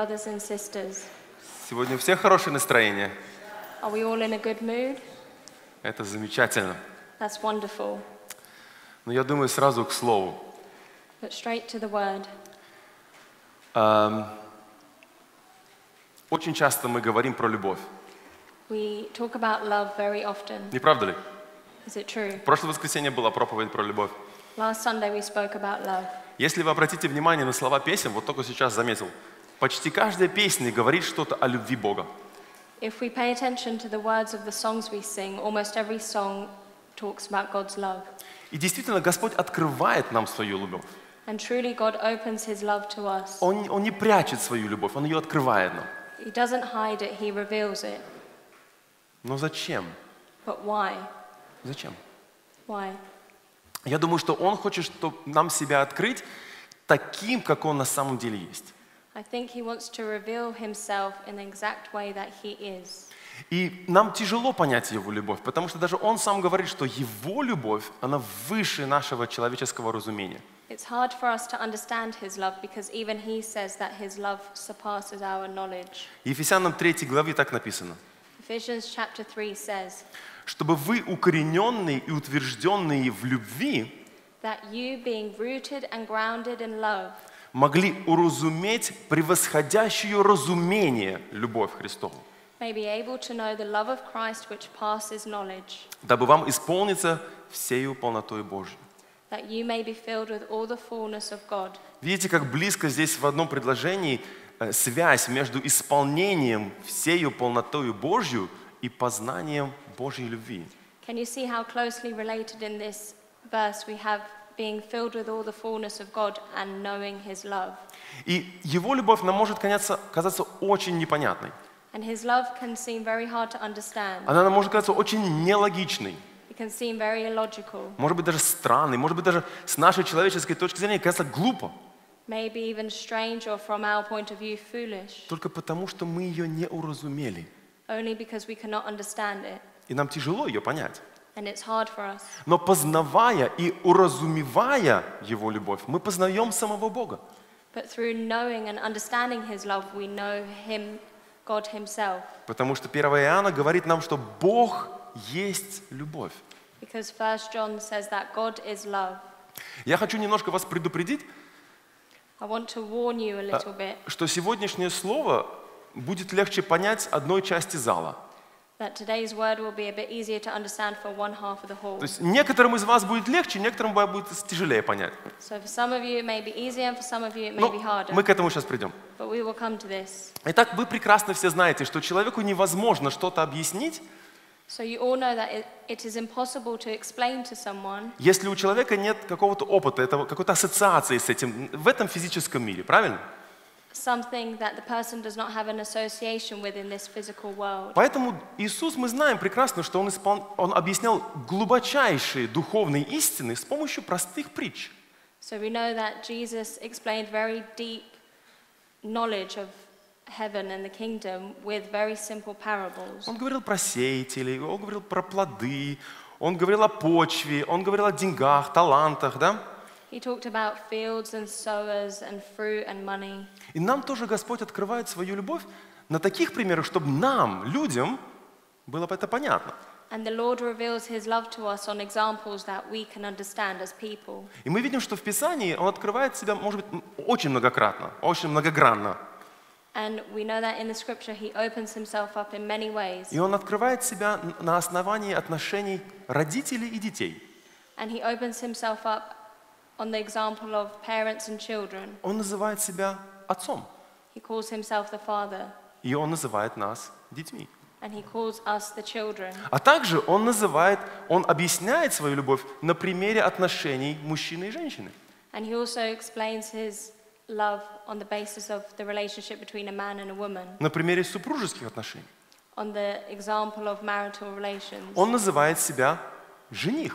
brothers and sisters. Сегодня у всех хорошее настроение. Are we all in a good mood? Это замечательно. That's wonderful. Но я думаю сразу к слову. But straight to the word. Эм, Очень часто мы говорим про любовь. We talk about love very often. Не правда ли? Is it true? Прошлое воскресенье была проповедь про любовь. Last Sunday we spoke about love. Если вы обратите внимание на слова песен, вот только сейчас заметил, почти каждая песня говорит что-то о любви Бога. If we pay attention to the words of the songs we sing, almost every song talks about God's love. И действительно, Господь открывает нам свою любовь. And truly, God opens His love to us. Он, он не прячет свою любовь, Он ее открывает нам. He doesn't hide it, He reveals it. Но зачем? But why? Зачем? Why? Я думаю, что Он хочет, чтобы нам себя открыть таким, как Он на самом деле есть. I think He wants to reveal Himself in the exact way that He is. И нам тяжело понять Его любовь, потому что даже Он сам говорит, что Его любовь, она выше нашего человеческого разумения. It's hard for us to understand His love because even He says that His love surpasses our knowledge. Ефесянам 3 главе так написано. Ephesians chapter 3 says, Чтобы вы, укорененные и утвержденные в любви, That you, being rooted and grounded in love, могли уразуметь превосходящую разумение любовь Христову, may be able to know the love of Christ which passes knowledge, дабы вам исполниться всею полнотой Божьей. that you may be filled with all the fullness of God. Видите, как близко здесь в одном предложении э, связь между исполнением всею полнотою Божью и познанием Божьей любви. Can you see how closely related in this verse we have being filled with all the fullness of God and knowing His love? И Его любовь нам может казаться, казаться очень непонятной. And His love can seem very hard to understand. Она нам может казаться очень нелогичной, It can seem very illogical, может быть даже странной, может быть даже с нашей человеческой точки зрения казаться глупо. maybe even strange or from our point of view foolish, Только потому, что мы ее не уразумели. only because we cannot understand it. И нам тяжело ее понять. Но познавая и уразумевая Его любовь, мы познаем самого Бога. Потому что 1 Иоанна говорит нам, что Бог есть любовь. Because 1 John says that God is love. Я хочу немножко вас предупредить, I want to warn you a little bit что сегодняшнее слово будет легче понять одной части зала. То есть некоторым из вас будет легче, некоторым будет тяжелее понять. So for some of you it may be easier, and for some of you it may Но be harder. мы к этому сейчас придем. But we will come to this. Итак, вы прекрасно все знаете, что человеку невозможно что-то объяснить, So you all know that it, is impossible to explain to someone если у человека нет какого-то опыта, этого, какой-то ассоциации с этим в этом физическом мире, правильно? Something that the person does not have an association with in this physical world. Поэтому Иисус, мы знаем прекрасно, что Он, испол- он объяснял глубочайшие духовные истины с помощью простых притч. So we know that Jesus explained very deep knowledge of heaven and the kingdom with very simple parables. Он говорил про сеятелей, Он говорил про плоды, Он говорил о почве, Он говорил о деньгах, талантах, да? He talked about fields and sowers and fruit and money. И нам тоже Господь открывает свою любовь на таких примерах, чтобы нам, людям, было это понятно. And the Lord reveals his love to us on examples that we can understand as people. И мы видим, что в Писании Он открывает себя, может быть, очень многократно, очень многогранно. And we know that in the scripture he opens himself up in many ways. И Он открывает себя на основании отношений родителей и детей. And he opens himself up on the example of parents and children. Он называет себя отцом, He calls himself the Father. и Он называет нас детьми. And he calls us the children. А также Он называет, Он объясняет свою любовь на примере отношений мужчины и женщины. And he also explains his love on the basis of the relationship between a man and a woman, На примере супружеских отношений. on the example of marital relations. Он называет себя жених,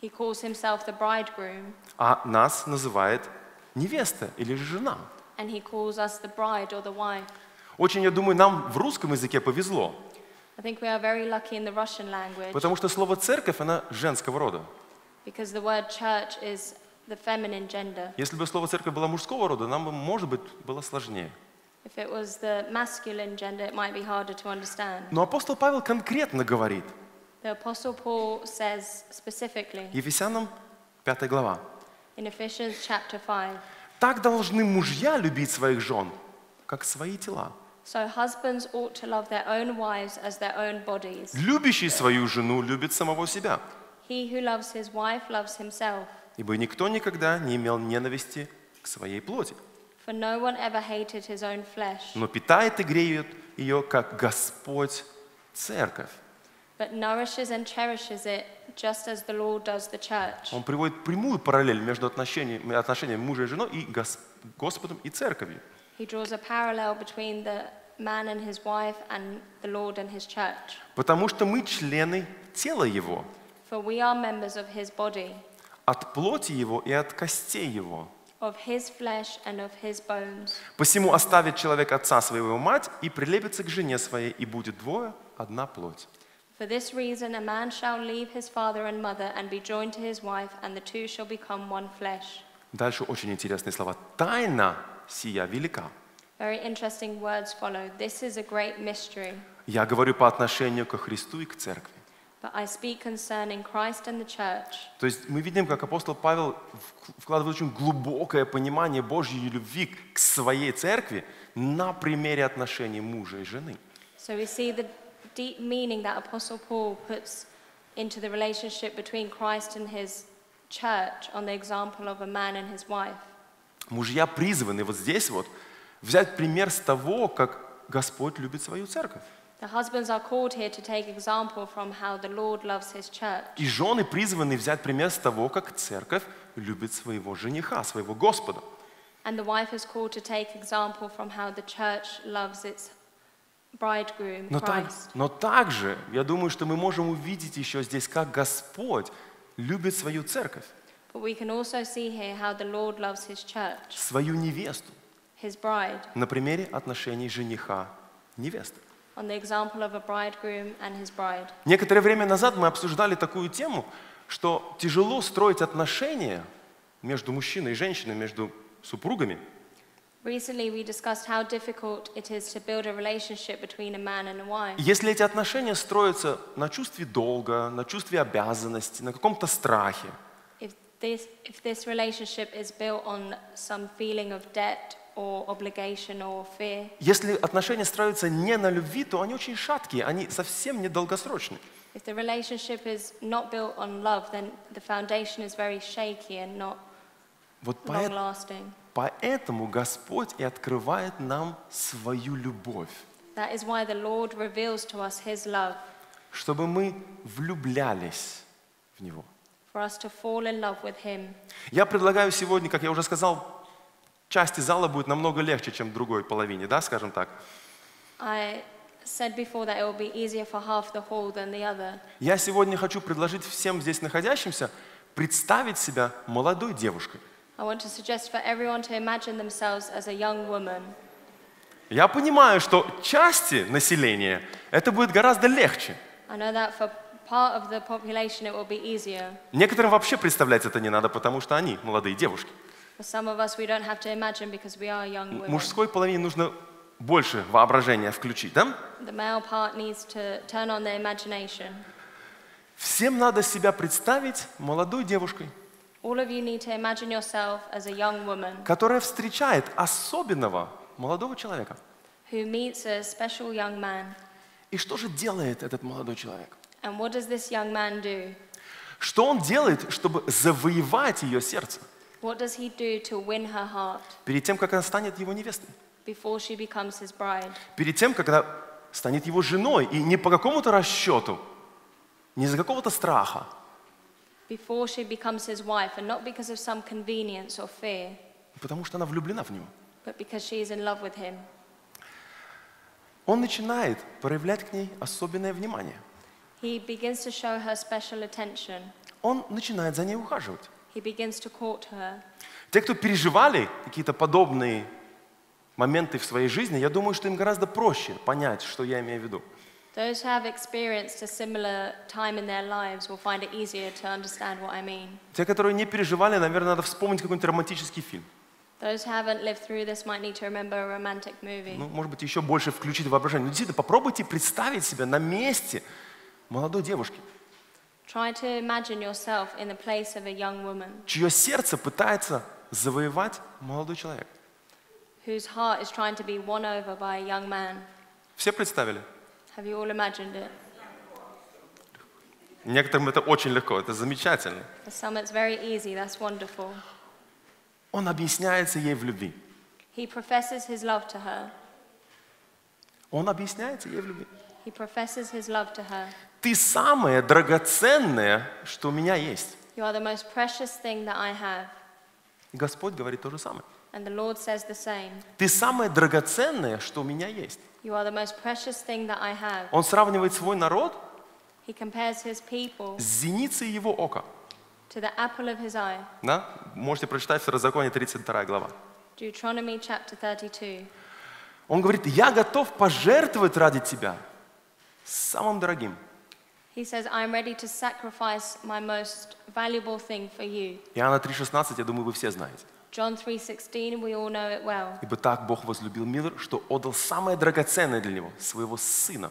He calls himself the bridegroom, а нас называет невеста или же жена. and he calls us the bride or the wife. Очень, я думаю, нам в русском языке повезло, I think we are very lucky in the Russian language потому что слово «церковь», она женского рода. because the word church is the feminine gender. Если бы слово церковь было мужского рода, нам бы, может быть, было сложнее. If it was the masculine gender, it might be harder to understand. Но апостол Павел конкретно говорит, The Apostle Paul says specifically Ефесянам 5 глава, in Ephesians chapter 5 «Так должны мужья любить своих жен, как свои тела. So husbands ought to love their own wives as their own bodies. Любящий свою жену любит самого себя, He who loves his wife loves himself. ибо никто никогда не имел ненависти к своей плоти, For no one ever hated his own flesh, но питает и греет ее, как Господь церковь». But nourishes and cherishes it just as the Lord does the church. Он приводит прямую параллель между отношениями, отношениями мужа и жены и Гос- Господом и церковью. He draws a parallel between the man and his wife and the Lord and his church. Потому что мы члены тела Его, For we are members of his body, от плоти Его и от костей Его. of his flesh and of his bones. Посему оставит человек отца своего мать и прилепится к жене своей, и будет двое, одна плоть. For this reason, a man shall leave his father and mother and be joined to his wife, and the two shall become one flesh. Дальше очень интересные слова. Тайна сия велика. Very interesting words follow. This is a great mystery, Я говорю по отношению ко Христу и к церкви. but I speak concerning Christ and the church. То есть мы видим, как апостол Павел вкладывает очень глубокое понимание Божьей любви к своей церкви на примере отношений мужа и жены. So we see the deep meaning that Apostle Paul puts into the relationship between Christ and his church on the example of a man and his wife. Мужья призваны вот здесь вот взять пример с того, как Господь любит свою церковь. The husbands are called here to take example from how the Lord loves his church. И жены призваны взять пример с того, как церковь любит своего жениха, своего Господа. And the wife is called to take example from how the church loves its Но, так- но также, я думаю, что мы можем увидеть еще здесь, как Господь любит свою церковь, свою невесту, his bride, на примере отношений жениха невесты. on the example of a bridegroom and his bride. Некоторое время назад мы обсуждали такую тему, что тяжело строить отношения между мужчиной и женщиной, между супругами, если эти отношения строятся на чувстве долга, на чувстве обязанности, на каком-то страхе, если отношения строятся не на любви, то они очень шаткие, они совсем не долгосрочные. if the relationship is not built on love, then the foundation is very shaky and not Вот long поэт- lasting. Поэтому Господь и открывает нам свою любовь, That is why the Lord reveals to us his love, чтобы мы влюблялись в Него. for us to fall in love with him. Я предлагаю сегодня, как я уже сказал, части зала будет намного легче, чем другой половине, да, скажем так. I said before that it will be easier for half the hall than the other. Я сегодня хочу предложить всем здесь находящимся представить себя молодой девушкой. I want to suggest for everyone to imagine themselves as a young woman. Я понимаю, что части населения это будет гораздо легче. I know that for part of the population it will be easier. Некоторым вообще представлять это не надо, потому что они молодые девушки. For some of us, we don't have to imagine because we are young women. Мужской половине нужно больше воображения включить, да? The male part needs to turn on their imagination. Всем надо себя представить молодой девушкой, All of you need to imagine yourself as a young woman которая встречает особенного молодого человека. who meets a special young man. И что же делает этот молодой человек? And what does this young man do? Что он делает, чтобы завоевать ее сердце What does he do to win her heart перед тем, как она станет его невестой? before she becomes his bride? Перед тем, как она станет его женой, и не по какому-то расчету, не из-за какого-то страха, Before she becomes his wife, and not because of some convenience or fear, потому что она влюблена в него. but because she is in love with him. Он начинает проявлять к ней особенное внимание. He begins to show her special attention. Он начинает за ней ухаживать. He begins to court her. Те, кто переживали какие-то подобные моменты в своей жизни, я думаю, что им гораздо проще понять, что я имею в виду. Those who have experienced a similar time in their lives will find it easier to understand what I mean. Те, которые не переживали, наверное, надо вспомнить какой-нибудь романтический фильм. Those who haven't lived through this might need to remember a romantic movie. Ну, может быть, еще больше включить воображение. Ну, действительно, попробуйте представить себя на месте молодой девушки, Try to imagine yourself in the place of a young woman чье сердце пытается завоевать молодой человек. whose heart is trying to be won over by a young man. Все представили? Have you all imagined it? Некоторым это очень легко, это замечательно. For some, it's very easy. That's wonderful. Он объясняется ей в любви. He professes his love to her. Он объясняется ей в любви. He professes his love to her. Ты самое драгоценное, что у меня есть. You are the most precious thing that I have. Господь говорит то же самое. And the Lord says the same. Ты самое драгоценное, что у меня есть. You are the most precious thing that I have. Он сравнивает свой народ He compares his people с зеницей его ока. to the apple of his eye. Да? Можете прочитать в Второзаконие 32 глава. Deuteronomy chapter 32. Он говорит, я готов пожертвовать ради тебя самым дорогим. He says, I am ready to sacrifice my most valuable thing for you. Иоанна 3,16, я думаю, вы все знаете. John 3:16, we all know it well. Ибо так Бог возлюбил мир, что отдал самое драгоценное для него, своего Сына.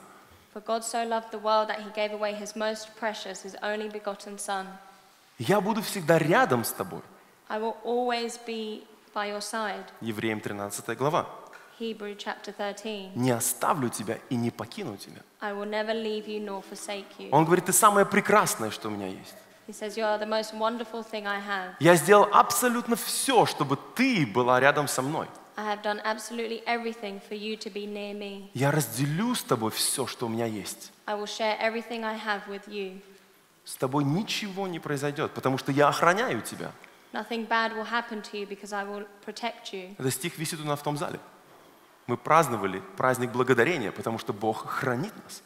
For God so loved the world that he gave away his most precious, his only begotten son. Я буду всегда рядом с тобой. I will always be by your side. Евреям 13 глава. Hebrew chapter 13. Не оставлю тебя и не покину тебя. I will never leave you nor forsake you. Он говорит, ты самое прекрасное, что у меня есть. He says, You are the most wonderful thing I have. Я сделал абсолютно все, чтобы ты была рядом со мной. I have done absolutely everything for you to be near me. Я разделю с тобой все, что у меня есть. I will share everything I have with you. С тобой ничего не произойдет, потому что я охраняю тебя. Nothing bad will happen to you because I will protect you. Этот стих висит у нас в том зале. Мы праздновали праздник благодарения, потому что Бог хранит нас.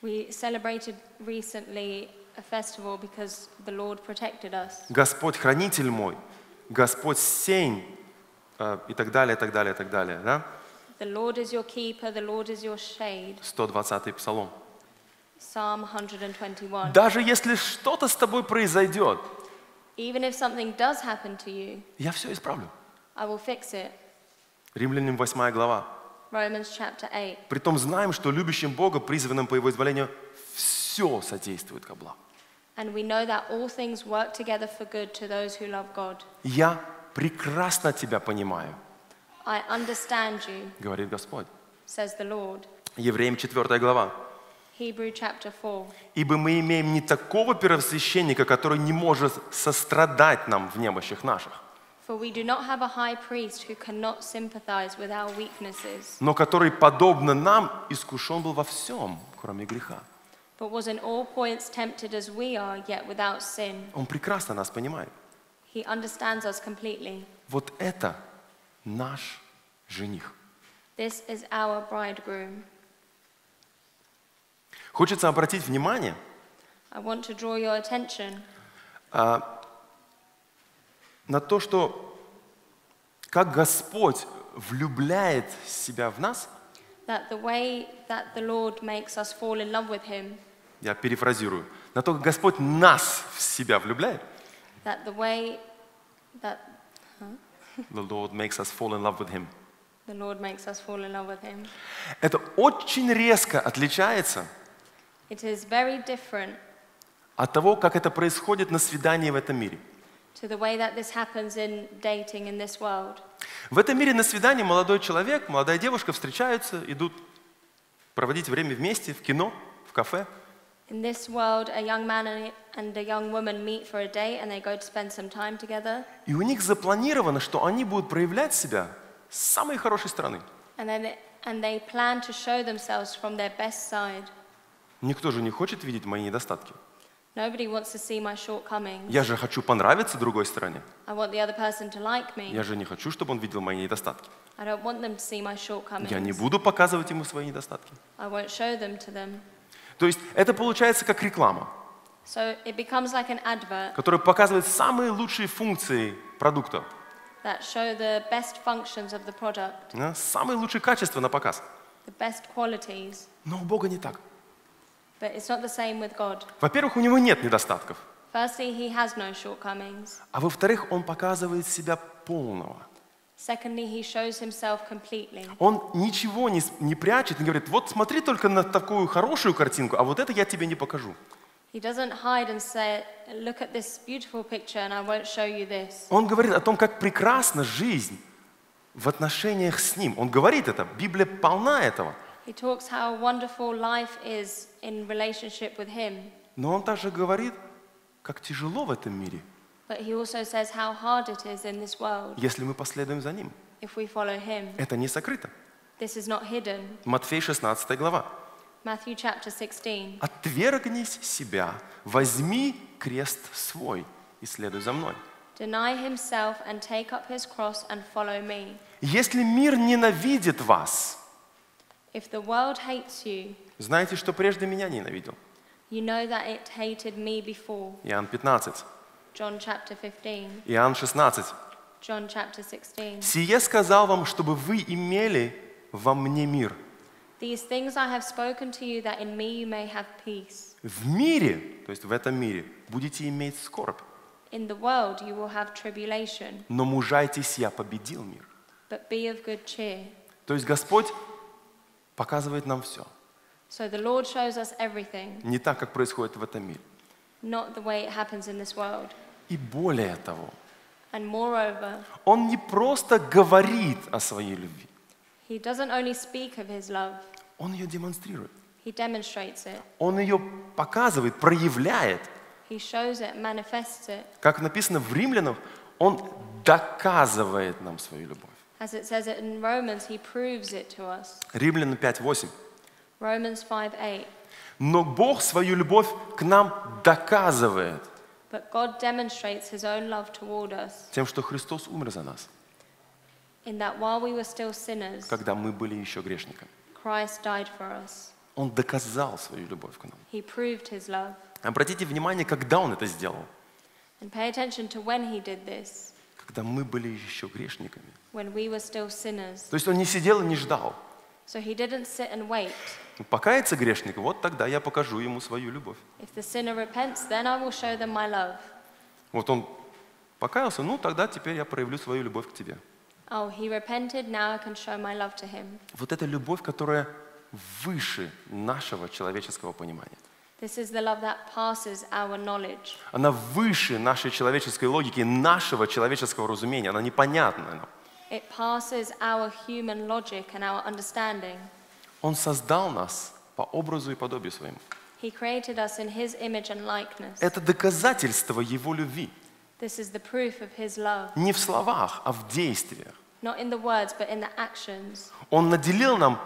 We celebrated recently Господь хранитель мой, Господь сень, э, и так далее, и так далее, и так далее. Да? The Lord is your keeper, the Lord is your shade. 120-й псалом. Psalm 121. Даже если что-то с тобой произойдет, Even if something does happen to you, я все исправлю. I will fix it. Римлянам 8 глава. Romans chapter 8. Притом знаем, что любящим Бога, призванным по Его изволению, все содействует ко благу. And we know that all things work together for good to those who love God. Я прекрасно тебя понимаю, I understand you, говорит Господь. says the Lord. Евреям 4 глава. Hebrew chapter 4. Ибо мы имеем не такого первосвященника, который не может сострадать нам в немощах наших, For we do not have a high priest who cannot sympathize with our weaknesses, но который, подобно нам, искушен был во всем, кроме греха. But was in all points tempted as we are, yet without sin. Он прекрасно нас понимает. He understands us completely. Вот это наш жених. This is our bridegroom. Хочется обратить внимание, I want to draw your attention на то, что как Господь влюбляет себя в нас, that the way that the Lord makes us fall in love with Him, я перефразирую, на то, как Господь нас в себя влюбляет, that the way that the Lord makes us fall in love with Him. the Lord makes us fall in love with Him, Это очень резко отличается it is very different от того, как это происходит на свидании в этом мире. to the way that this happens in dating in this world. В этом мире на свидании молодой человек, молодая девушка встречаются, идут проводить время вместе в кино, в кафе. In this world, a young man and- a young woman meet for a day and they go to spend some time together. И у них запланировано, что они будут проявлять себя с самой хорошей стороны. And then they, and they plan to show themselves from their best side. Никто же не хочет видеть мои недостатки. Nobody wants to see my shortcomings. Я же хочу понравиться другой стороне. I want the other person to like me. Я же не хочу, чтобы он видел мои недостатки. I don't want them to see my Я не shortcomings. буду показывать ему свои недостатки. I won't show them to them. То есть это получается как реклама, So it becomes like an advert которая показывает самые лучшие функции продукта, that show the best functions of the product, да, самые лучшие качества на показ. the best qualities. Но у Бога не так. But it's not the same with God. Во-первых, у него нет недостатков. Firstly, he has no shortcomings. А во-вторых, он показывает себя полного. Secondly, he shows himself completely. Он ничего не, не прячет, не говорит, вот смотри только на такую хорошую картинку, а вот это я тебе не покажу. He doesn't hide and say, Look at this beautiful picture, and I won't show you this. Он говорит о том, как прекрасна жизнь в отношениях с Ним. Он говорит это, Библия полна этого. He talks how wonderful life is in relationship with him. Но он также говорит, как тяжело в этом мире, But he also says how hard it is in this world если мы последуем за Ним. if we follow him. Это не сокрыто. This is not hidden. Матфей 16 глава. Matthew chapter 16. «Отвергнись себя, возьми крест свой и следуй за мной». Deny himself and take up his cross and follow me. Если мир ненавидит вас, If the world hates you, знаете, что прежде меня ненавидел. you know that it hated me before. Иоанн 15, John chapter 15. Иоанн 16. John chapter 16. «Сие сказал вам, чтобы вы имели во мне мир». These things I have spoken to you, that in me you may have peace. В мире, то есть в этом мире, будете иметь скорбь. In the world you will have tribulation, Но мужайтесь, я победил мир. but be of good cheer. То есть Господь показывает нам все. So the Lord shows us everything, Не так, как происходит в этом мире. Not the way it happens in this world. И более того, And moreover, Он не просто говорит о своей любви, He doesn't only speak of His love, Он ее демонстрирует. He demonstrates it. Он ее показывает, проявляет. He shows it, manifests it. Как написано в Римлянах, Он доказывает нам свою любовь. As it says it in Romans, He proves it to us. Римлянам 5.8. Romans 5 8. Но Бог свою любовь к нам доказывает But God demonstrates His own love toward us тем, что Христос умер за нас, in that while we were still sinners, когда мы были еще грешниками. Christ died for us. Он доказал свою любовь к нам. He proved His love. Обратите внимание, когда Он это сделал. And pay attention to when He did this, Когда мы были еще грешниками. when we were still sinners. То есть Он не сидел и не ждал. So He didn't sit and wait. Покается грешник, вот тогда я покажу ему свою любовь. If the sinner repents, then I will show them my love. Вот он покаялся, ну тогда теперь я проявлю свою любовь к тебе. Oh, he repented, now I can show my love to him. Вот это любовь, которая выше нашего человеческого понимания. This is the love that passes our knowledge. Она выше нашей человеческой логики, нашего человеческого разумения. Она непонятна нам. It passes our human logic and our understanding. Он создал нас по образу и подобию своему. He created us in his image and likeness. Это доказательство Его любви. This is the proof of his love. Не в словах, а в действиях. Not in the words, but in the actions. Он наделил, нам,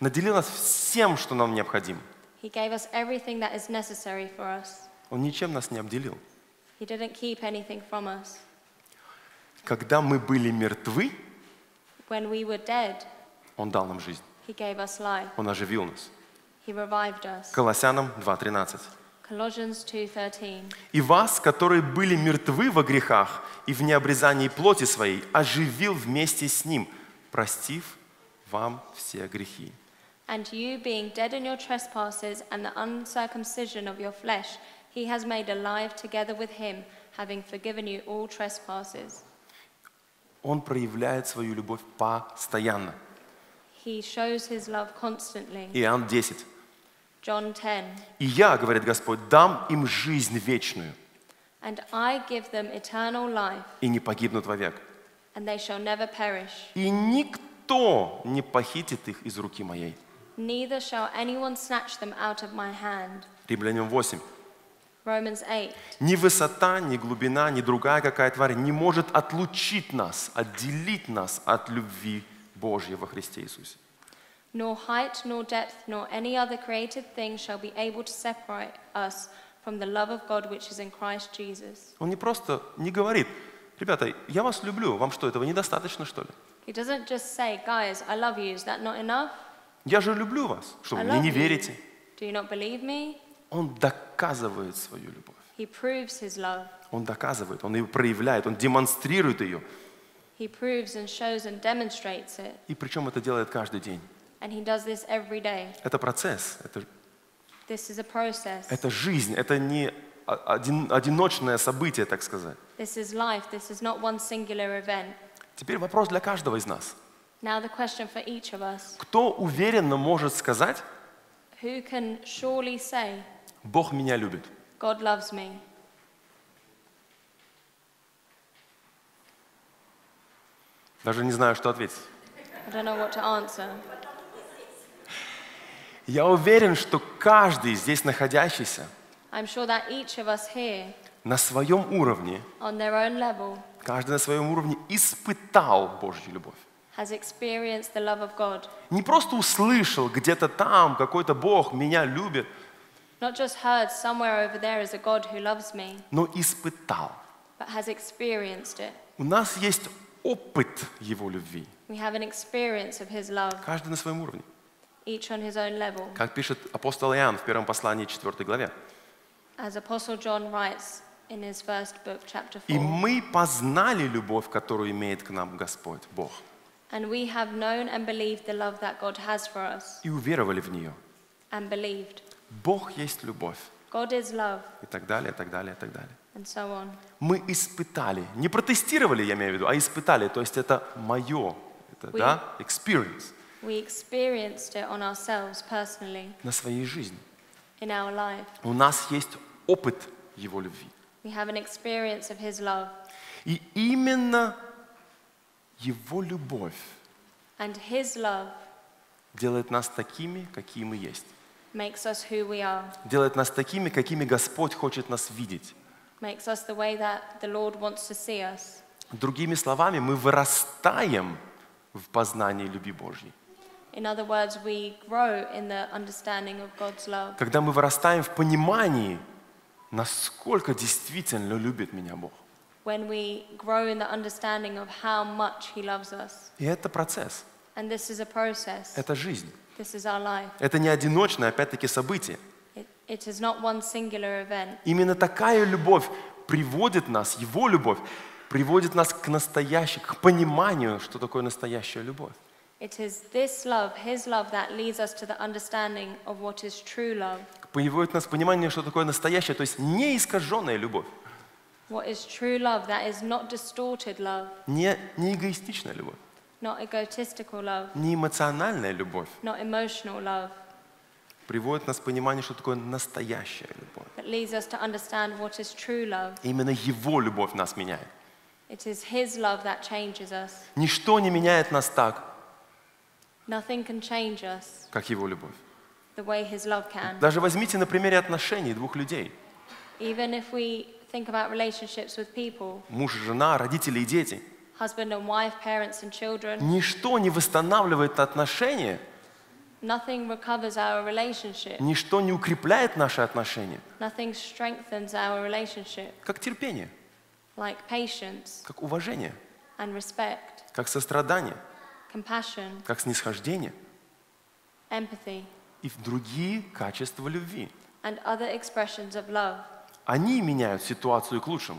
наделил нас всем, что нам необходимо. He gave us everything that is necessary for us. Он ничем нас не обделил. He didn't keep anything from us. Когда мы были мертвы, When we were dead, Он дал нам жизнь. he gave us life. Он оживил нас. He revived us. Колоссянам 2.13. Colossians 2:13. «И вас, которые были мертвы во грехах и в необрезании плоти своей, оживил вместе с Ним, простив вам все грехи». And you, being dead in your trespasses and the uncircumcision of your flesh, he has made alive together with him, having forgiven you all trespasses. Он проявляет свою любовь постоянно. He shows his love constantly. Иоанн 10. John 10. «И я, — говорит Господь, — дам им жизнь вечную, And I give them eternal life, и не погибнут вовек. and they shall never perish. И никто не похитит их из руки моей». Neither shall anyone snatch them out of my hand. Римлянам 8. Romans 8. Ни высота, ни глубина, ни другая какая тварь не может отлучить нас, отделить нас от любви Божьей во Христе Иисусе. Nor height, nor depth, nor any other created thing shall be able to separate us from the love of God which is in Christ Jesus. Он не просто не говорит, ребята, я вас люблю, вам что, этого недостаточно, что ли? He doesn't just say, guys, I love you, is that not enough? Я же люблю вас, что вы мне не верите. Do you not believe me? Он доказывает свою любовь. He proves his love. Он доказывает, он ее проявляет, он демонстрирует ее. He proves and shows and demonstrates it. И причем это делает каждый день. And he does this every day. Это процесс, это This is a process. Это жизнь, это не один- одиночное событие, так сказать. This is life. This is not one singular event. Теперь вопрос для каждого из нас. Now, the question for each of us Кто уверенно может сказать, who can surely say, Бог меня любит? God loves me? Даже не знаю, что ответить. I don't know what to answer. Я уверен, что каждый здесь находящийся I'm sure that each of us here, на своем уровне, on their own level, каждый на своем уровне испытал Божью любовь. has experienced the love of God. Не просто услышал где-то там, какой-то Бог меня любит, Not just heard somewhere over there is a God who loves me, но испытал. but has experienced it. У нас есть опыт Его любви. We have an experience of His love, Каждый на своем уровне. each on his own level. Как пишет апостол Иоанн в первом послании 4 главе. As Apostle John writes in his first book, chapter «И 4, мы познали любовь, которую имеет к нам Господь, Бог, and we have known and believed the love that God has for us, и уверовали в нее». and believed. Бог есть любовь. God is love, И так далее, и так далее, и так далее. and so on. Мы испытали. Не протестировали, я имею в виду, а испытали. То есть это мое. Это, We- да, experience We experienced it on ourselves personally на своей жизни. in our life. У нас есть опыт Его любви. We have an experience of His love, И именно Его любовь and His love делает нас такими, какие мы есть. Makes us who we are, Делает нас такими, какими Господь хочет нас видеть. makes us the way that the Lord wants to see us. Другими словами, мы вырастаем в познании любви Божьей. In other words, we grow in the understanding of God's love. Когда мы вырастаем в понимании, насколько действительно любит меня Бог. When we grow in the understanding of how much He loves us. И это процесс, And this is a process. это жизнь. Это не одиночное, опять-таки, событие. It, it is not one singular event. Именно такая любовь приводит нас, Его любовь, приводит нас к настоящей, к пониманию, что такое настоящая любовь. It is this love, His love, that leads us to the understanding of what is true love. Приводит нас к пониманию, что такое настоящая, то есть не искаженная любовь, What is true love, that is not distorted love, не, не эгоистичная любовь, not egotistical love, не эмоциональная любовь. not emotional love, Приводит нас к пониманию, что такое настоящая любовь. that leads us to understand what is true love. Именно Его любовь нас меняет. It is His love that changes us. Ничто не меняет нас так, Nothing can change us как Его любовь. the way His love can. Даже возьмите на примере отношений двух людей. Even if we think about relationships with people, Муж, жена, родители и дети. Husband and wife, parents and children, Ничто не восстанавливает отношения, nothing recovers our relationship. ничто не укрепляет наши отношения, Nothing strengthens our relationship как терпение, like patience как уважение, and respect, как сострадание, compassion, как снисхождение empathy, и другие качества любви. and other expressions of love. Они меняют ситуацию к лучшему.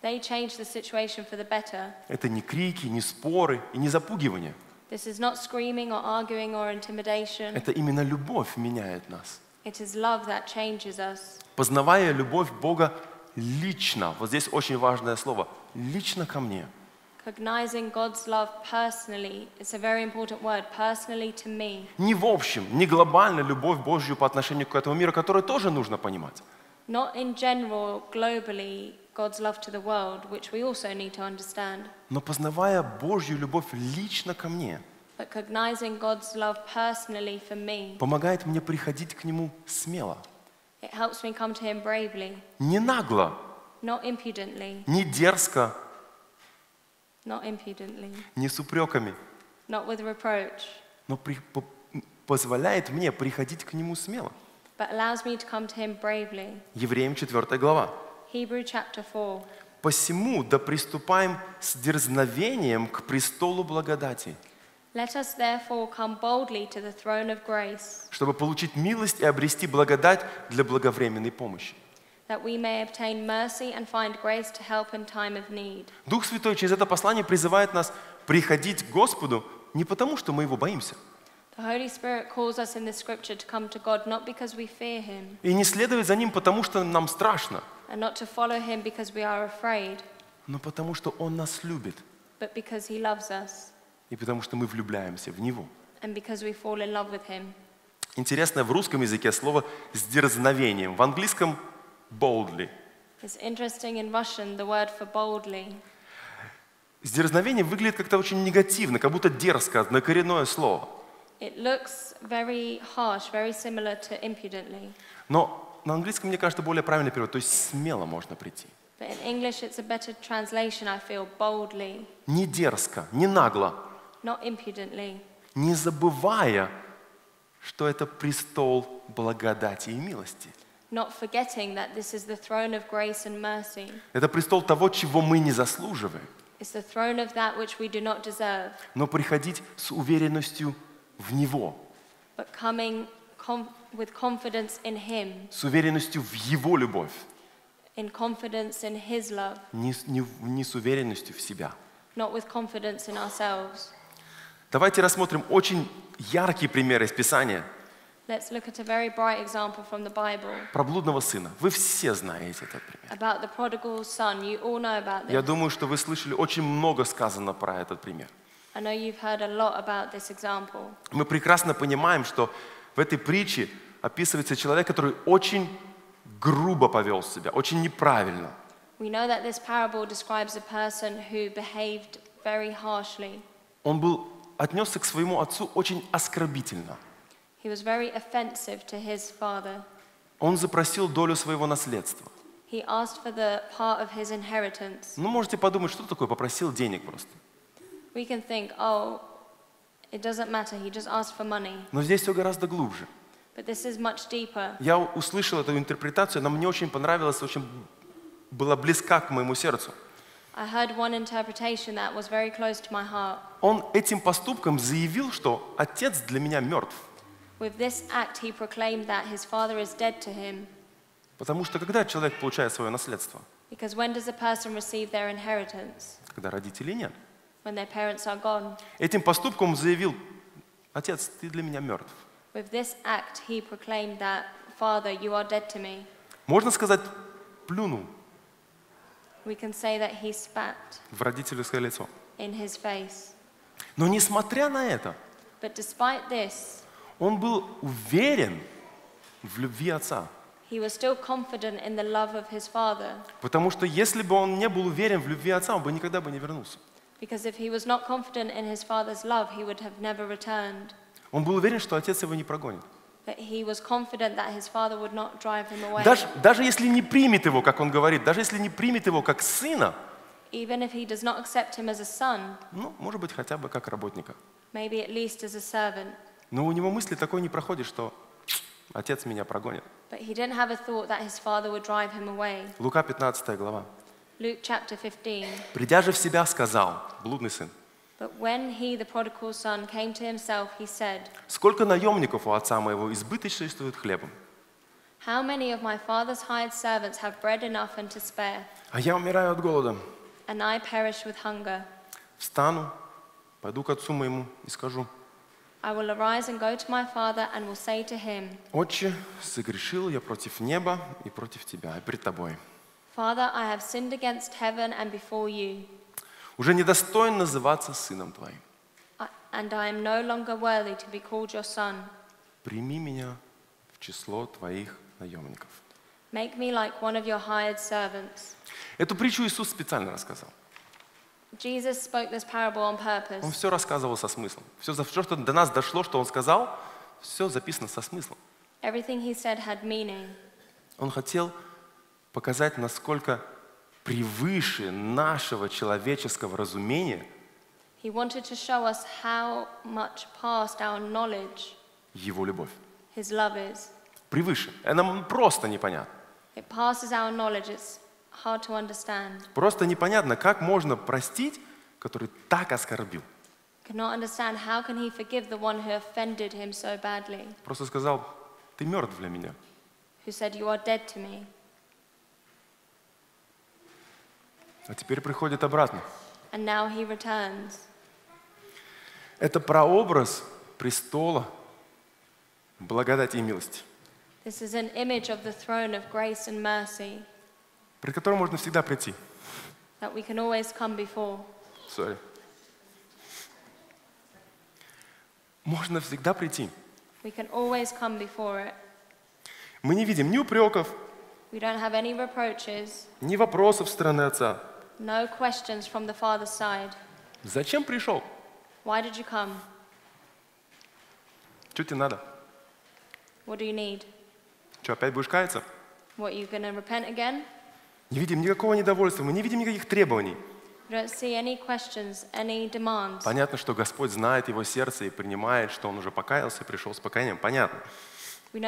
They change the situation for the better. Это не крики, не споры и не запугивание. This is not screaming or arguing or intimidation. Это именно любовь меняет нас. It is love that changes us. Познавая любовь Бога лично, вот здесь очень важное слово, лично ко мне. Cognizing God's love personally, it's a very important word, personally to me. Не в общем, не глобально любовь Божью по отношению к этому миру, которую тоже нужно понимать. Not in general, globally, God's love to the world, which we also need to understand, Но познавая Божью любовь лично ко мне, but cognizing God's love personally for me, помогает мне приходить к Нему смело. it helps me come to Him bravely, Не нагло, not impudently, не дерзко, not impudently, не с упреками, not with reproach, но при- по- позволяет мне приходить к Нему смело. but allows me to come to Him bravely. Евреям 4 глава. Hebrew chapter 4. «Посему да приступаем с дерзновением к престолу благодати, Let us therefore come boldly to the throne of grace, чтобы получить милость и обрести благодать для благовременной помощи». that we may obtain mercy and find grace to help in time of need. Дух Святой через это послание призывает нас приходить к Господу не потому, что мы Его боимся, The Holy Spirit calls us in the scripture to come to God not because we fear Him И не следовать за Ним, потому что нам страшно, and not to follow Him because we are afraid, но потому что Он нас любит. but because He loves us И потому что мы влюбляемся в Него. and because we fall in love with Him. Интересно, в русском языке слово с дерзновением. В английском boldly. It's interesting in Russian, the word for boldly. С дерзновением выглядит как-то очень негативно, как будто дерзко, однокоренное слово. It looks very harsh, very similar to impudently. Но на английском, мне кажется, более правильный перевод, то есть смело можно прийти. But in English, it's a better translation, I feel, boldly, Не дерзко, не нагло, not impudently, не забывая, что это престол благодати и милости. not forgetting that this is the throne of grace and mercy. Это престол того, чего мы не заслуживаем. It's the throne of that which we do not deserve, Но приходить с уверенностью в Него, but coming com- with confidence in Him, с уверенностью в Его любовь, in confidence in His love, не, не не с уверенностью в себя. not with confidence in ourselves. Давайте рассмотрим очень яркие примеры из Писания Let's look at a very bright example from the Bible про блудного сына. Вы все знаете этот пример. about the prodigal son. You all know about Я this. думаю, что вы слышали очень много сказано про этот пример. I know you've heard a lot about this example. Мы прекрасно понимаем, что в этой притче описывается человек, который очень грубо повел себя, очень неправильно. We know that this parable describes a person who behaved very harshly. Он был отнесся к своему отцу очень оскорбительно. He was very offensive to his father. Он запросил долю своего наследства. He asked for the part of his inheritance. Ну, можете подумать, что такое, попросил денег просто. We can think, oh, it doesn't matter, he just asked for money. Но здесь все гораздо глубже. But this is much deeper. Я услышал эту интерпретацию, она мне очень понравилась, очень была близка к моему сердцу. I heard one interpretation that was very close to my heart. Он этим поступком заявил, что отец для меня мертв. With this act, he proclaimed that his father is dead to him. Потому что когда человек получает свое наследство? Because when does a person receive their inheritance? Когда родителей нет. When their parents are gone. Этим поступком заявил, отец, ты для меня мертв. With this act, he proclaimed that, Father, you are dead to me. Можно сказать, плюнул We can say that he spat в родительское лицо. in his face. Но несмотря на это, But despite this, он был уверен в любви отца. he was still confident in the love of his father. Потому что если бы он не был уверен в любви отца, он бы никогда бы не вернулся. Because if he was not confident in his father's love, he would have never returned. Он был уверен, что отец его не прогонит. But he was confident that his father would not drive him away. Даже, даже если не примет его, как он говорит, даже если не примет его как сына, Even if he does not accept him as a son, ну, может быть, хотя бы как работника. maybe at least as a servant. Но у него мысли такой не проходит, что отец меня прогонит. But he didn't have a thought that his father would drive him away. Лука 15 глава. Luke chapter 15. Придя же в себя, сказал, блудный сын, But when he, the prodigal son, came to himself, he said, сколько наемников у отца моего избыточествует хлебом, How many of my father's hired servants have bread enough and to spare, а я умираю от голода. and I perish with hunger? Встану, пойду к отцу моему и скажу, I will arise and go to my father and will say to him, Отче, согрешил я против неба и против тебя, и пред тобой. Father, I have sinned against heaven and before you, Уже недостоин называться сыном твоим. I- and I am no longer worthy to be called your son. Прими меня в число твоих наемников. Make me like one of your hired servants. Эту притчу Иисус специально рассказал. Jesus spoke this parable on Он purpose. все рассказывал со смыслом. Все, все, что до нас дошло, что он сказал, все записано со смыслом. Everything he said had meaning. Он хотел показать, насколько превыше нашего человеческого разумения He wanted to show us how much past our knowledge его любовь. his love is. Превыше. Это нам просто непонятно. It passes our knowledge, it's hard to understand. Просто непонятно, как можно простить, который так оскорбил. Cannot understand how can he forgive the one who offended him so badly, Просто сказал, ты мертв для меня. who said, You are dead to me. А теперь приходит обратно. And now he returns. Это прообраз престола благодати и милости, This is an image of the throne of grace and mercy пред которым можно всегда прийти. that we can always come before. Sorry. Можно всегда прийти. We can always come before it. Мы не видим ни упреков, We don't have any reproaches, ни вопросов со стороны Отца. No questions from the Father's side. Зачем пришел? Why did you come? Что тебе надо? What do you need? Что, опять будешь каяться? What, you to repent again? Не видим никакого недовольства, мы не видим никаких требований. We don't see any questions, any demands. Понятно, что Господь знает его сердце и принимает, что он уже покаялся и пришел с покаянием. Понятно. Но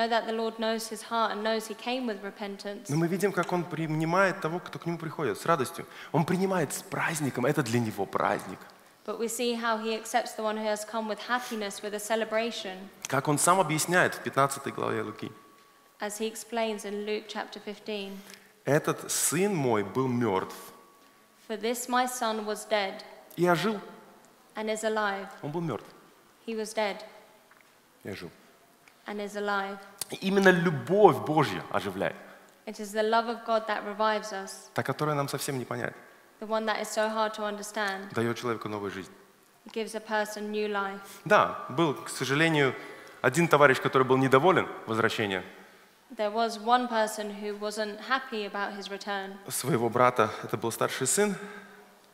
мы видим, как он принимает того, кто к нему приходит, с радостью. Он принимает с праздником, это для него праздник. But we see how he accepts the one who has come with happiness, with a celebration, Как он сам объясняет в 15 главе Луки. as he explains in Luke chapter 15. Этот сын мой был мертв For this my son was dead и ожил. and is alive. Он был мертв He was dead и ожил. And is alive. И именно любовь Божья оживляет, It is the love of God that revives us, та, которая нам совсем не понять, the one that is so hard to understand. дает человеку новую жизнь. It gives a person new life. Да, был, к сожалению, один товарищ, который был недоволен возвращением There was one person who wasn't happy about his return. своего брата. Это был старший сын,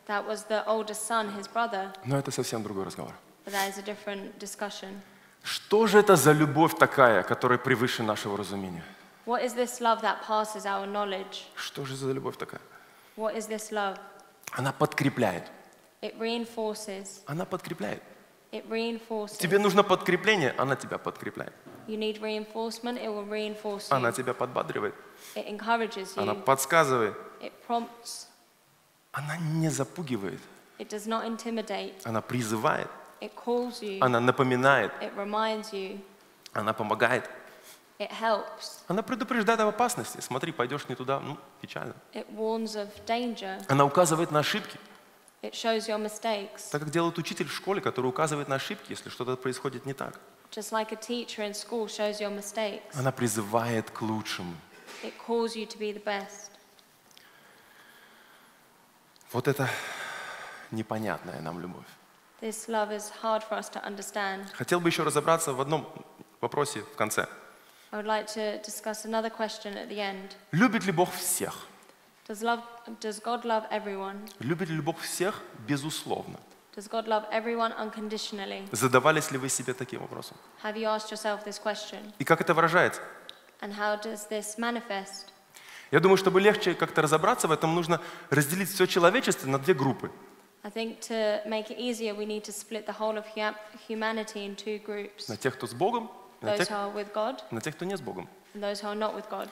That was the oldest son, his brother, но это совсем другой разговор. but that is a different discussion. Что же это за любовь такая, которая превыше нашего разумения? What is this love that passes our knowledge? Что же за любовь такая? What is this love? Она подкрепляет. It reinforces. Она подкрепляет. It reinforces. Тебе нужно подкрепление, она тебя подкрепляет. You need reinforcement, it will reinforce Она you. тебя подбадривает, It encourages она you. подсказывает, It prompts. она не запугивает, It does not intimidate. она призывает. Она напоминает, It reminds you. она помогает, It helps. она предупреждает об опасности. Смотри, пойдешь не туда, ну, печально. It warns of danger. Она указывает на ошибки, It shows your mistakes. так как делает учитель в школе, который указывает на ошибки, если что-то происходит не так. Just like a teacher in school shows your mistakes. Она призывает к лучшему. It calls you to be the best. Вот это непонятная нам любовь. This love is hard for us to understand. Хотел бы еще разобраться в одном вопросе в конце. I would like to discuss another question at the end. Любит ли Бог всех? Does, love, does God love everyone? Любит ли Бог всех? Безусловно. Does God love everyone unconditionally? Задавались ли вы себе таким вопросом? Have you asked yourself this question? И как это выражается? And how does this manifest? Я думаю, чтобы легче как-то разобраться в этом, нужно разделить все человечество на две группы. I think to make it easier, we need to split the whole of hu- humanity in two groups На тех, кто с Богом, и на those тех, who are with God на тех, кто не с Богом. and those who are not with God.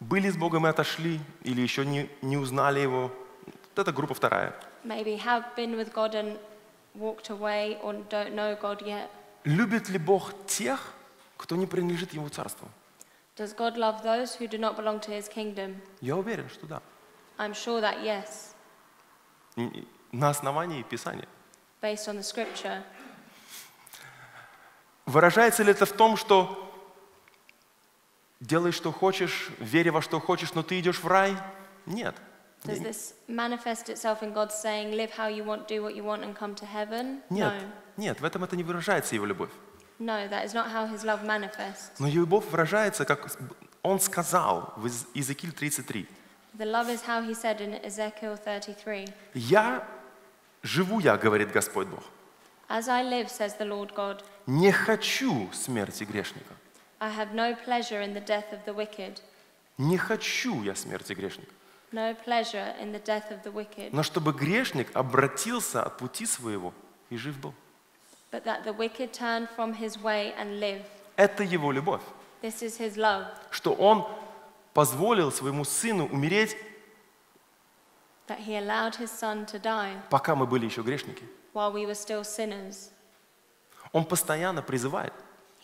Были с Богом и отошли, или еще не, не узнали Его. Вот это группа вторая. Maybe have been with God and walked away or don't know God yet. Любит ли Бог тех, кто не принадлежит Его Царству? Does God love those who do not belong to his kingdom? Я уверен, что да. I'm sure that yes, И- и На основании Писания. based on the scripture. Выражается ли это в том, что делай, что хочешь, веря во что хочешь, но ты идешь в рай? Нет. Does this manifest itself in God saying, live how you want, do what you want, and come to heaven? Нет. No. Нет, в этом это не выражается Его любовь. No, that is not how his love manifests. Но Его любовь выражается, как Он сказал в Иезекииль 33. The love is how he said in Ezekiel 33 «Я, живу я, говорит Господь Бог, As I live, says the Lord God, не хочу смерти грешника. I have no pleasure in the death of the wicked, Не хочу я смерти грешника. no pleasure in the death of the wicked, Но чтобы грешник обратился от пути своего и жив был. but that the wicked turn from his way and live. Это Его любовь. This is his love, Что Он позволил своему Сыну умереть, that he allowed his son to die пока мы были еще грешники. while we were still sinners. Он постоянно призывает.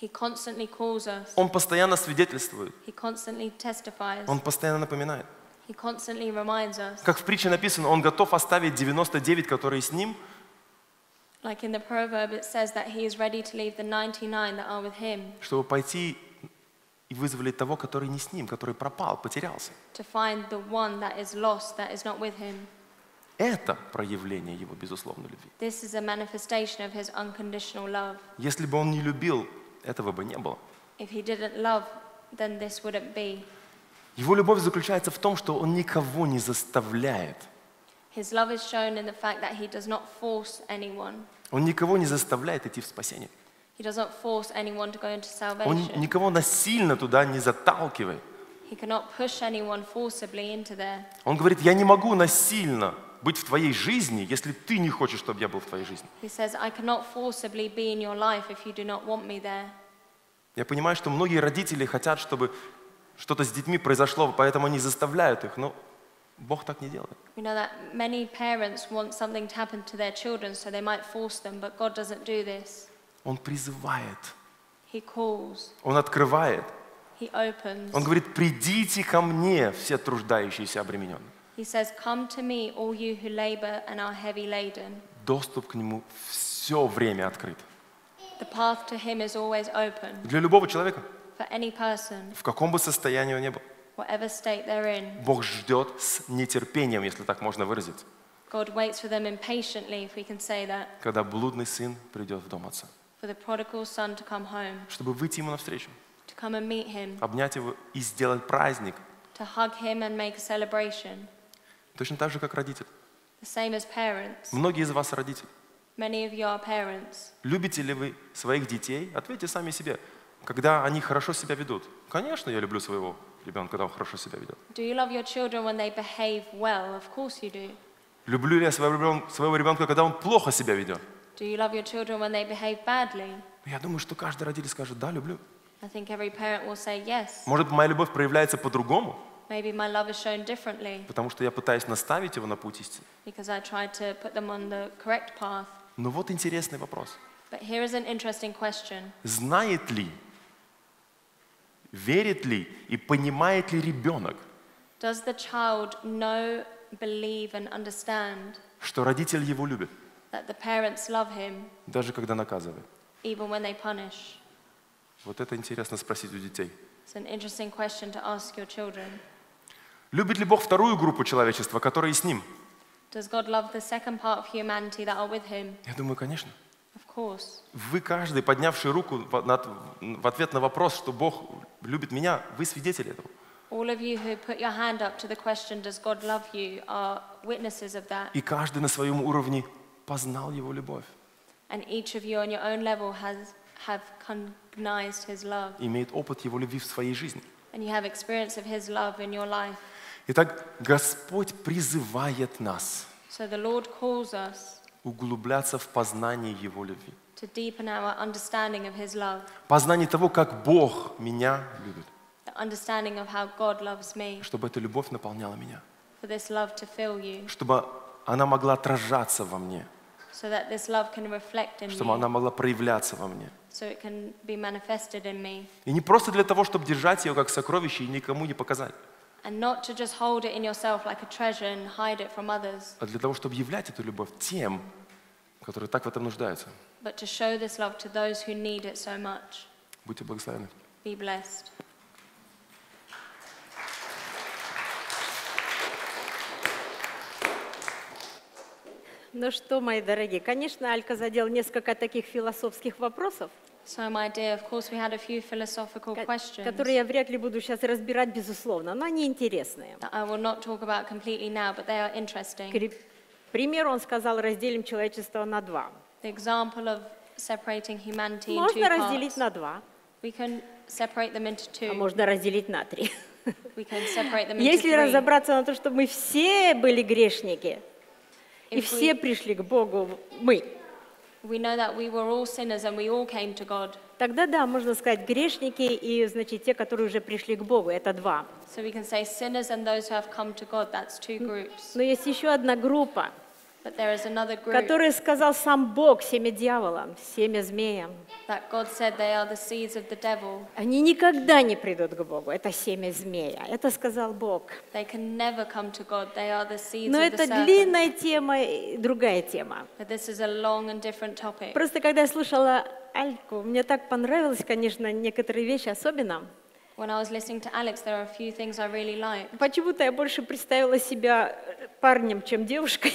He constantly calls us, Он постоянно свидетельствует. he constantly testifies, Он постоянно напоминает. he constantly reminds us. Как в притче написано, Он готов оставить 99, которые с Ним, Like in the proverb, it says that he is ready to leave the 99 that are with him чтобы пойти и вызволить того, который не с ним, который пропал, потерялся. that is lost, that is. Это проявление его безусловной любви. Если бы он не любил, этого бы не было. Love. Его любовь заключается в том, что он никого не заставляет. Он никого не заставляет идти в спасение. He doesn't force anyone to go into Он никого насильно туда не заталкивает. He cannot push anyone forcibly into there. Он говорит, я не могу насильно быть в твоей жизни, если ты не хочешь, чтобы я был в твоей жизни. He says, I cannot forcibly be in your life if you do not want me there. Я понимаю, что многие родители хотят, чтобы что-то с детьми произошло, поэтому они заставляют их. Но Бог так не делает. We know that many parents want something to happen to their children, so they might force them, but God doesn't do this. Он призывает, Он открывает. Он говорит, придите ко мне, все труждающиеся обремененные. Доступ к нему все время открыт. Для любого человека, в каком бы состоянии он ни был. Бог ждет с нетерпением, если так можно выразить, когда блудный сын придет в дом отца, for the prodigal son to come home, чтобы выйти ему навстречу, to come and meet Him, обнять его и сделать праздник, to hug Him and make a celebration. точно так же, как родитель. The same as parents. Многие из вас родители. Many of you are parents. Любите ли вы своих детей? Ответьте сами себе, когда они хорошо себя ведут. Конечно, я люблю своего ребенка, когда он хорошо себя ведет. Do you love your children when they behave well? Of course you do. Люблю ли я своего ребенка, своего ребенка, когда он плохо себя ведет? Do you love your children when they behave badly? Я думаю, что каждый родитель скажет, да, люблю. I think every parent will say yes. Может, моя любовь проявляется по-другому, Maybe my love is shown differently потому что я пытаюсь наставить его на путь истины. because I tried to put them on the correct path. Но вот интересный вопрос. But here is an interesting question Знает ли, верит ли и понимает ли ребенок, Does the child know, believe, and understand что родитель его любит, that the parents love him даже когда наказывает? even when they punish? Вот это интересно спросить у детей. It's an interesting question to ask your children. Любит ли Бог вторую группу человечества, которые с Ним? Does God love the second part of humanity that are with him? Я думаю, конечно. Of course. Вы каждый, поднявший руку в над- в ответ на вопрос, что Бог любит меня, вы свидетели этого. All of you who put your hand up to the question, Does God love you, are witnesses of that. И каждый на своем уровне познал Его любовь, And each of you on your own level has have cognized his love. имеет опыт Его любви в своей жизни. And you have experience of his love in your life. Итак, Господь призывает нас So the Lord calls us углубляться в познание Его любви. to deepen our understanding of his love, Познание того, как Бог меня любит, the understanding of how God loves me, чтобы эта любовь наполняла меня, for this love to fill you, чтобы она могла отражаться во мне, so that this love can reflect in чтобы она me, могла проявляться во мне. so it can be manifested in me. И не просто для того, чтобы держать ее как сокровище и никому не показать, And not to just hold it in yourself like a treasure and hide it from others, а для того, чтобы являть эту любовь тем, которые так в этом нуждаются. but to show this love to those who need it so much. Будьте благословены. Be blessed. Ну что, мои дорогие, конечно, Алька задел несколько таких философских вопросов, So, my dear, of course, we had a few philosophical ко- questions которые я вряд ли буду сейчас разбирать, безусловно, но они интересные. I will not talk about completely now, but they are interesting. К примеру, он сказал, разделим человечество на два. The example of separating humanity Можно two разделить parts. на два, We can separate them into а two. можно разделить на три. We can separate them into Если three. разобраться на то, что мы все были грешники, и все пришли к Богу, мы, we know that we were all sinners and we all came to God. тогда да, можно сказать, грешники и, значит, те, которые уже пришли к Богу, это два. So we can say sinners and those who have come to God, that's two groups. Но есть еще одна группа, Которые сказал сам Бог, семя дьявола, семя змея. that God said they are the seeds of the devil. Они никогда не придут к Богу. Это семя змея. Это сказал Бог. They can never come to God. They are the seeds Но это длинная тема, и другая тема. But this is a long and different topic. Просто когда я слушала Альку, мне так понравилось, конечно, некоторые вещи особенно. When I was listening to Alex, there are a few things I really liked. Почему-то я больше представила себя парнем, чем девушкой.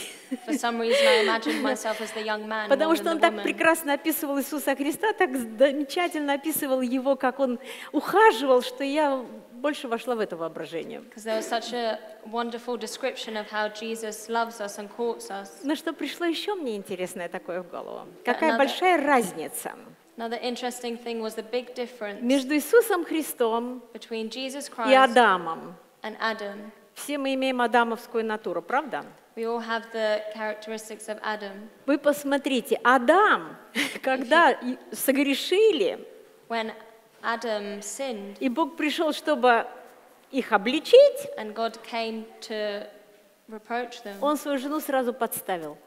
Потому что он так прекрасно описывал Иисуса Христа, так замечательно описывал его, как он ухаживал, что я больше вошла в это воображение. Because there was such a wonderful description of how Jesus loves us and courts us. Но что пришло еще мне интересное такое в голову? Какая Another- большая разница Another interesting thing was the big difference между Иисусом Христом between Jesus и Адамом. and Adam. Все мы имеем адамовскую натуру, правда? We all have the characteristics of Adam. Вы посмотрите, Адам, когда согрешили, When Adam sinned и Бог пришел, чтобы их обличить, and God came to reproach them, он свою жену сразу подставил.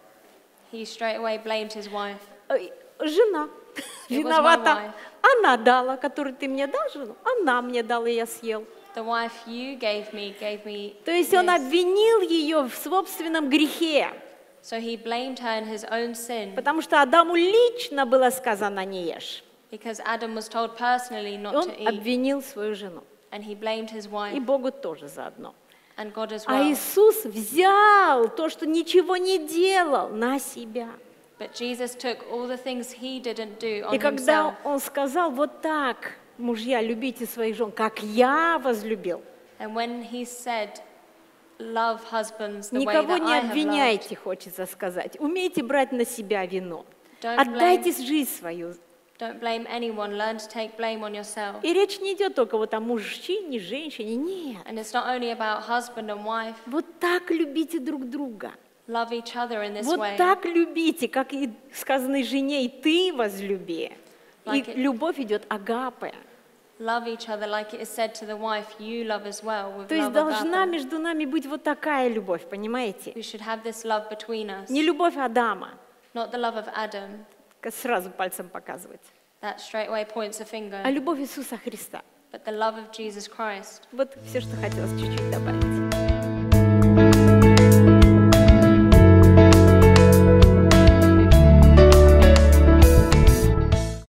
he straight away blamed his wife. Ой, Жена виновата. Она дала, которую ты мне дал жену, она мне дала, и я съел. The wife you gave me gave me. То есть он обвинил ее в собственном грехе, So he blamed her in his own sin потому что Адаму лично было сказано не ешь. because Adam was told personally И not он to eat, обвинил свою жену. and he blamed his И wife Богу тоже заодно. and God as А well. Иисус взял то, что ничего не делал, на себя. But Jesus took all the things he didn't do on И когда himself. он сказал вот так, мужья, любите своих жен, как я возлюбил, And when he said, "Love husbands the way никого that не have loved," обвиняйте, хочется сказать. Умейте брать на себя вину. Don't Отдайте жизнь свою. don't blame anyone. Learn to take blame on yourself. И речь не идет только вот о мужчине, женщине, нет. And it's not only about husband and wife. Вот так любите друг друга. Love each other in this Вот way. так любите, как и сказано жене, и ты возлюби. И Like it- любовь идет агапе. Love each other like it is said to the wife, you love as well with То есть должна agape. между нами быть вот такая любовь, понимаете? We should have this love between us, Не любовь Адама, not the love of Adam сразу пальцем показывать, that straight away points a finger, а любовь Иисуса Христа. but the love of Jesus Christ. Вот все, что хотелось чуть-чуть добавить.